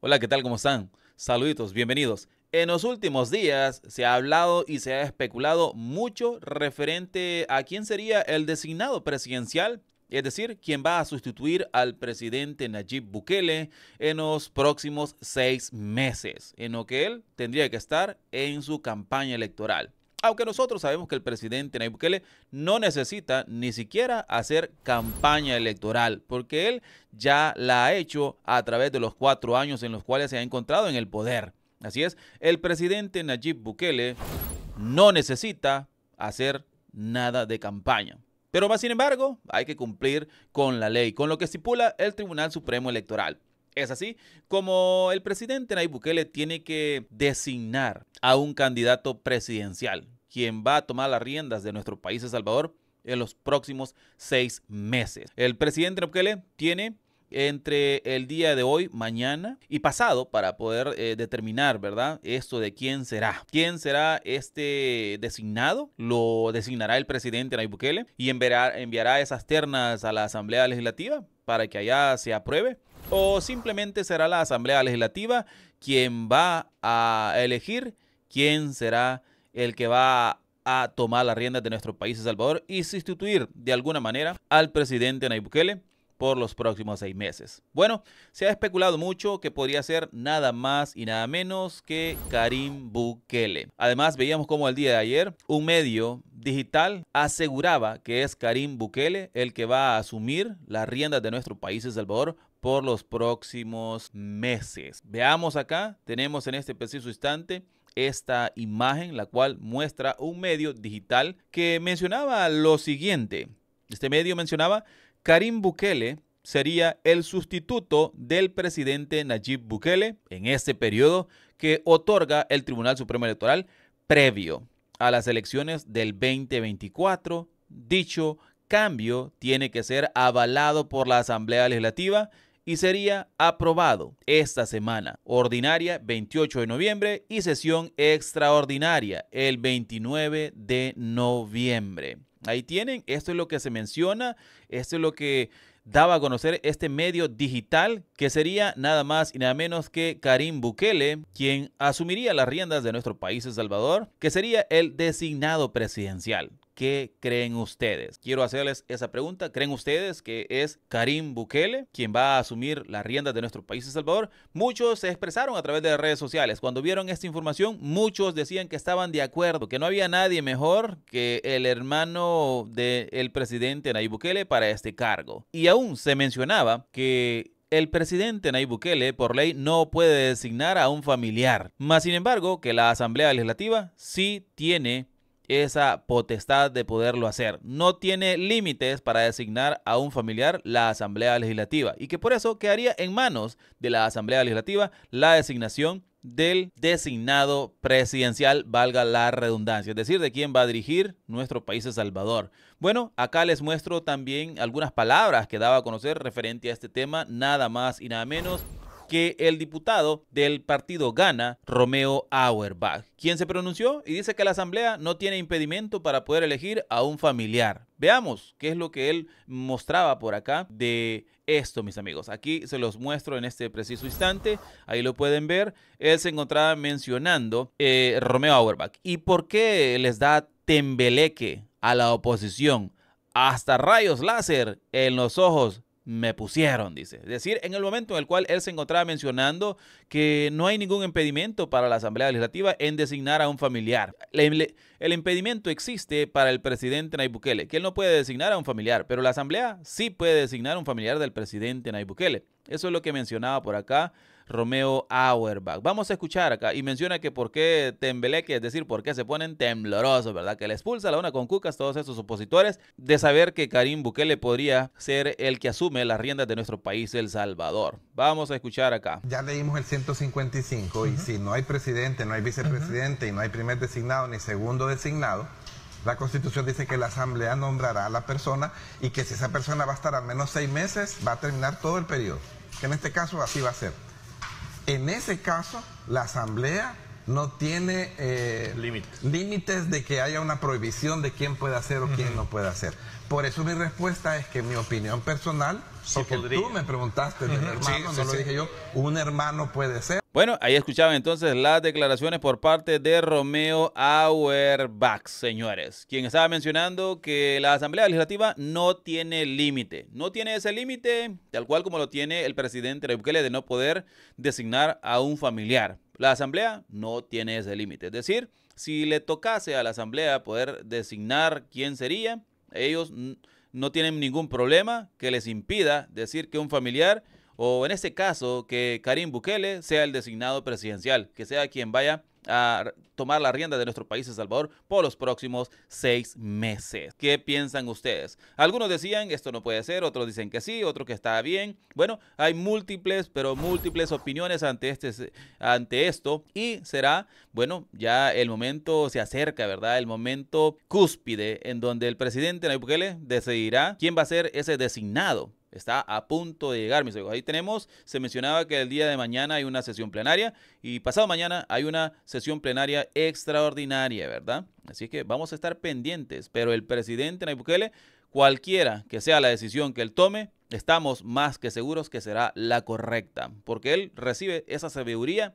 Hola, ¿qué tal? ¿Cómo están? Saluditos, bienvenidos. En los últimos días se ha hablado y se ha especulado mucho referente a quién sería el designado presidencial, es decir, quién va a sustituir al presidente Nayib Bukele en los próximos seis meses, en lo que él tendría que estar en su campaña electoral. Aunque nosotros sabemos que el presidente Nayib Bukele no necesita ni siquiera hacer campaña electoral, porque él ya la ha hecho a través de los cuatro años en los cuales se ha encontrado en el poder. Así es, el presidente Nayib Bukele no necesita hacer nada de campaña. Pero más sin embargo, hay que cumplir con la ley, con lo que estipula el Tribunal Supremo Electoral. Es así como el presidente Nayib Bukele tiene que designar a un candidato presidencial, quien va a tomar las riendas de nuestro país, El Salvador, en los próximos seis meses. El presidente Bukele tiene entre el día de hoy, mañana y pasado para poder eh, determinar, ¿verdad? Esto de quién será. ¿Quién será este designado? Lo designará el presidente Nayib Bukele y enviará, enviará esas ternas a la Asamblea Legislativa para que allá se apruebe. O simplemente será la Asamblea Legislativa quien va a elegir quién será el que va a tomar las riendas de nuestro país, El Salvador, y sustituir de alguna manera al presidente Nayib Bukele por los próximos seis meses. Bueno, se ha especulado mucho que podría ser nada más y nada menos que Karim Bukele. Además, veíamos como el día de ayer un medio digital aseguraba que es Karim Bukele el que va a asumir las riendas de nuestro país, El Salvador, por los próximos meses. Veamos acá, tenemos en este preciso instante esta imagen, la cual muestra un medio digital que mencionaba lo siguiente. Este medio mencionaba Karim Bukele sería el sustituto del presidente Nayib Bukele en este periodo que otorga el Tribunal Supremo Electoral previo a las elecciones del 2024. Dicho cambio tiene que ser avalado por la Asamblea Legislativa y sería aprobado esta semana ordinaria 28 de noviembre y sesión extraordinaria el 29 de noviembre. Ahí tienen, esto es lo que se menciona, esto es lo que daba a conocer este medio digital que sería nada más y nada menos que Karim Bukele, quien asumiría las riendas de nuestro país, El Salvador, que sería el designado presidencial. ¿Qué creen ustedes? Quiero hacerles esa pregunta. ¿Creen ustedes que es Karim Bukele quien va a asumir las riendas de nuestro país, El Salvador? Muchos se expresaron a través de las redes sociales. Cuando vieron esta información, muchos decían que estaban de acuerdo, que no había nadie mejor que el hermano del presidente Nayib Bukele para este cargo. Y aún se mencionaba que el presidente Nayib Bukele, por ley, no puede designar a un familiar. Más sin embargo, que la Asamblea Legislativa sí tiene esa potestad de poderlo hacer. No tiene límites para designar a un familiar la Asamblea Legislativa y que por eso quedaría en manos de la Asamblea Legislativa la designación del designado presidencial, valga la redundancia, es decir, de quién va a dirigir nuestro país El Salvador. Bueno, acá les muestro también algunas palabras que daba a conocer referente a este tema, nada más y nada menos que el diputado del partido Gana, Romeo Auerbach, quien se pronunció y dice que la Asamblea no tiene impedimento para poder elegir a un familiar. Veamos qué es lo que él mostraba por acá de esto, mis amigos. Aquí se los muestro en este preciso instante. Ahí lo pueden ver. Él se encontraba mencionando eh, Romeo Auerbach. ¿Y por qué les da tembeleque a la oposición? Hasta rayos láser en los ojos me pusieron, dice. Es decir, en el momento en el cual él se encontraba mencionando que no hay ningún impedimento para la Asamblea Legislativa en designar a un familiar. El, impedimento existe para el presidente Nayib Bukele, que él no puede designar a un familiar, pero la Asamblea sí puede designar a un familiar del presidente Nayib Bukele. Eso es lo que mencionaba por acá Romeo Auerbach. Vamos a escuchar acá y menciona que por qué tembeleque, es decir, por qué se ponen temblorosos, ¿verdad? Que le expulsa a la una con cucas todos esos opositores de saber que Karim Bukele podría ser el que asume las riendas de nuestro país, El Salvador. Vamos a escuchar acá. Ya leímos el 155 y si no hay presidente, no hay vicepresidente y no hay primer designado ni segundo designado, la Constitución dice que la Asamblea nombrará a la persona y que si esa persona va a estar al menos seis meses, va a terminar todo el periodo. Que en este caso así va a ser. En ese caso, la Asamblea no tiene eh, límites. de que haya una prohibición de quién puede hacer o quién no puede hacer. Por eso mi respuesta es que mi opinión personal Porque tú me preguntaste del hermano, no lo dije yo. Un hermano puede ser. Bueno, ahí escuchaban entonces las declaraciones por parte de Romeo Auerbach, señores, quien estaba mencionando que la Asamblea Legislativa no tiene límite. No tiene ese límite, tal cual como lo tiene el presidente Bukele de no poder designar a un familiar. La Asamblea no tiene ese límite. Es decir, si le tocase a la Asamblea poder designar quién sería, ellos no tienen ningún problema que les impida decir que un familiar o en este caso que Karim Bukele sea el designado presidencial, que sea quien vaya a tomar la rienda de nuestro país, El Salvador, por los próximos seis meses. ¿Qué piensan ustedes? Algunos decían esto no puede ser, otros dicen que sí, otros que está bien. Bueno, hay múltiples, pero múltiples opiniones ante, este, ante esto y será, bueno, ya el momento se acerca, ¿verdad? El momento cúspide en donde el presidente Nayib Bukele decidirá quién va a ser ese designado Está a punto de llegar, mis amigos. Ahí tenemos, se mencionaba que el día de mañana hay una sesión plenaria y pasado mañana hay una sesión plenaria extraordinaria, ¿verdad? Así que vamos a estar pendientes. Pero el presidente Nayib Bukele, cualquiera que sea la decisión que él tome, estamos más que seguros que será la correcta, porque él recibe esa sabiduría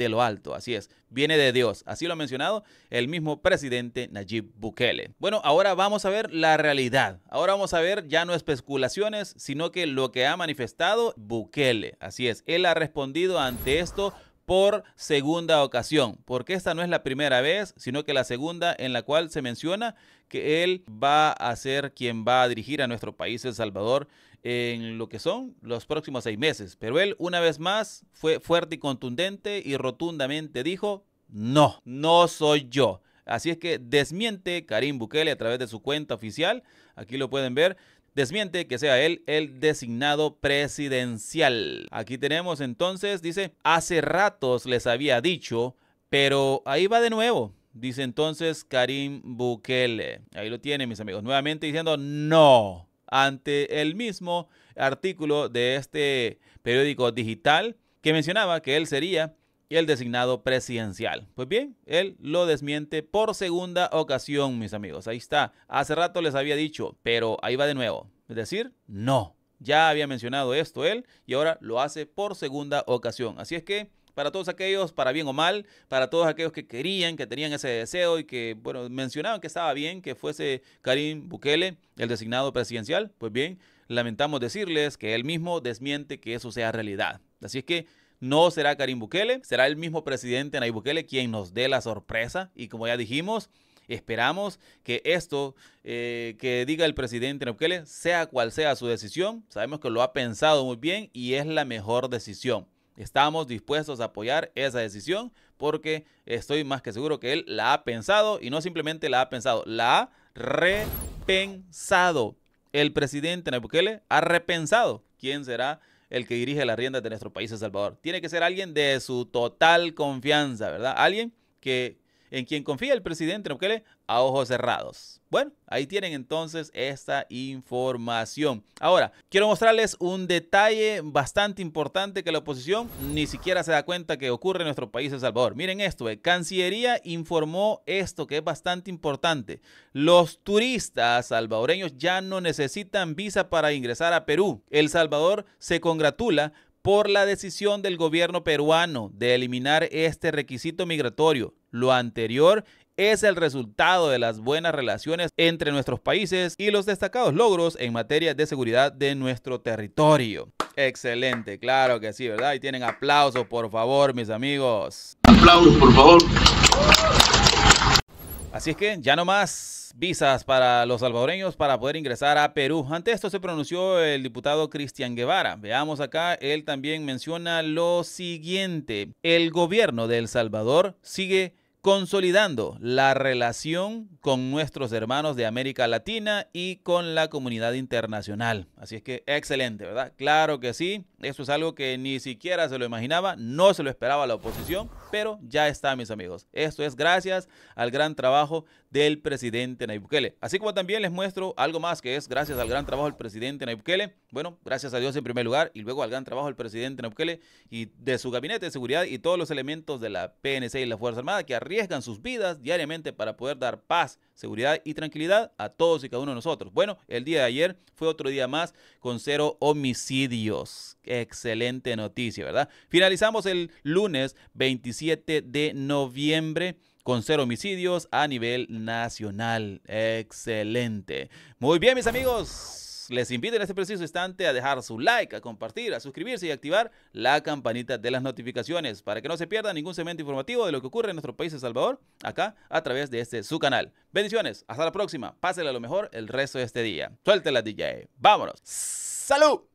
de lo alto, así es, viene de Dios, así lo ha mencionado el mismo presidente Nayib Bukele. Bueno, ahora vamos a ver la realidad, ahora vamos a ver ya no especulaciones, sino que lo que ha manifestado Bukele, así es, él ha respondido ante esto por segunda ocasión, porque esta no es la primera vez, sino que la segunda en la cual se menciona que él va a ser quien va a dirigir a nuestro país, El Salvador, en lo que son los próximos seis meses. Pero él una vez más fue fuerte y contundente y rotundamente dijo, no, no soy yo. Así es que desmiente Karim Bukele a través de su cuenta oficial, aquí lo pueden ver, desmiente que sea él el designado presidencial. Aquí tenemos entonces, dice, hace ratos les había dicho, pero ahí va de nuevo. Dice entonces Karim Bukele. Ahí lo tiene, mis amigos. Nuevamente diciendo no ante el mismo artículo de este periódico digital que mencionaba que él sería el designado presidencial. Pues bien, él lo desmiente por segunda ocasión, mis amigos. Ahí está. Hace rato les había dicho, pero ahí va de nuevo. Es decir, no. Ya había mencionado esto él y ahora lo hace por segunda ocasión. Así es que para todos aquellos, para bien o mal, para todos aquellos que querían, que tenían ese deseo y que, bueno, mencionaban que estaba bien que fuese Karim Bukele el designado presidencial, pues bien, lamentamos decirles que él mismo desmiente que eso sea realidad. Así es que no será Karim Bukele, será el mismo presidente Nayib Bukele quien nos dé la sorpresa y como ya dijimos, Esperamos que esto eh, que diga el presidente Nayib Bukele, sea cual sea su decisión, sabemos que lo ha pensado muy bien y es la mejor decisión. Estamos dispuestos a apoyar esa decisión porque estoy más que seguro que él la ha pensado y no simplemente la ha pensado, la ha repensado. El presidente Nayib Bukele ha repensado quién será el que dirige las riendas de nuestro país, El Salvador. Tiene que ser alguien de su total confianza, ¿verdad? Alguien que en quien confía el presidente Bukele a ojos cerrados. Bueno, ahí tienen entonces esta información. Ahora, quiero mostrarles un detalle bastante importante que la oposición ni siquiera se da cuenta que ocurre en nuestro país, El Salvador. Miren esto, eh. Cancillería informó esto que es bastante importante. Los turistas salvadoreños ya no necesitan visa para ingresar a Perú. El Salvador se congratula por la decisión del gobierno peruano de eliminar este requisito migratorio. Lo anterior es el resultado de las buenas relaciones entre nuestros países y los destacados logros en materia de seguridad de nuestro territorio. Excelente, claro que sí, ¿verdad? Y tienen aplausos, por favor, mis amigos. Aplausos, por favor. Así es que ya no más visas para los salvadoreños para poder ingresar a Perú. Ante esto se pronunció el diputado Cristian Guevara. Veamos acá, él también menciona lo siguiente. El gobierno de El Salvador sigue consolidando la relación con nuestros hermanos de América Latina y con la comunidad internacional. Así es que excelente, ¿verdad? Claro que sí, eso es algo que ni siquiera se lo imaginaba, no se lo esperaba la oposición, pero ya está, mis amigos. Esto es gracias al gran trabajo del presidente Nayib Bukele. Así como también les muestro algo más que es gracias al gran trabajo del presidente Nayib Bukele. Bueno, gracias a Dios en primer lugar y luego al gran trabajo del presidente Nayib Bukele y de su gabinete de seguridad y todos los elementos de la PNC y la Fuerza Armada que arriesgan sus vidas diariamente para poder dar paz, seguridad y tranquilidad a todos y cada uno de nosotros. Bueno, el día de ayer fue otro día más con cero homicidios. Excelente noticia, ¿verdad? Finalizamos el lunes 27 de noviembre con cero homicidios a nivel nacional. Excelente. Muy bien, mis amigos les invito en este preciso instante a dejar su like, a compartir, a suscribirse y activar la campanita de las notificaciones para que no se pierda ningún segmento informativo de lo que ocurre en nuestro país de Salvador, acá a través de este su canal. Bendiciones, hasta la próxima, pásela lo mejor el resto de este día. Suéltela DJ, vámonos. ¡Salud!